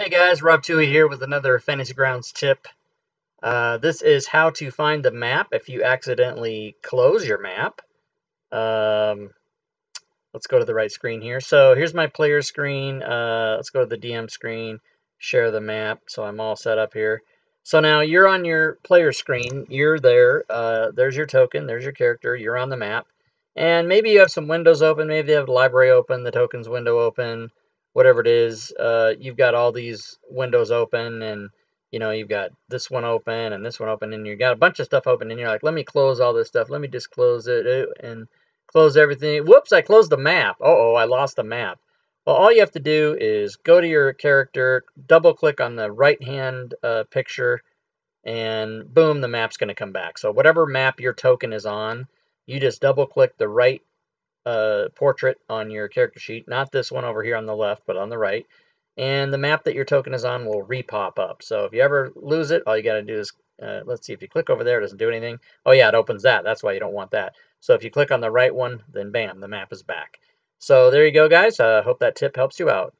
Hey guys, Rob Twohy here with another Fantasy Grounds tip. Uh, this is how to find the map if you accidentally close your map. Um, let's go to the right screen here. So here's my player screen. Uh, let's go to the DM screen, share the map. So I'm all set up here. So now you're on your player screen. You're there. Uh, there's your token. There's your character. You're on the map. And maybe you have some windows open. Maybe you have the library open, the tokens window open whatever it is, uh, you've got all these windows open and you know, you've got this one open and this one open and you got a bunch of stuff open and you're like, let me close all this stuff. Let me just close it uh, and close everything. Whoops, I closed the map. Uh-oh, I lost the map. Well, all you have to do is go to your character, double click on the right hand uh, picture, and boom, the map's going to come back. So whatever map your token is on, you just double click the right uh, portrait on your character sheet, not this one over here on the left, but on the right. And the map that your token is on will repop up. So if you ever lose it, all you got to do is, uh, let's see, if you click over there, it doesn't do anything. Oh yeah, it opens that. That's why you don't want that. So if you click on the right one, then bam, the map is back. So there you go, guys. I uh, hope that tip helps you out.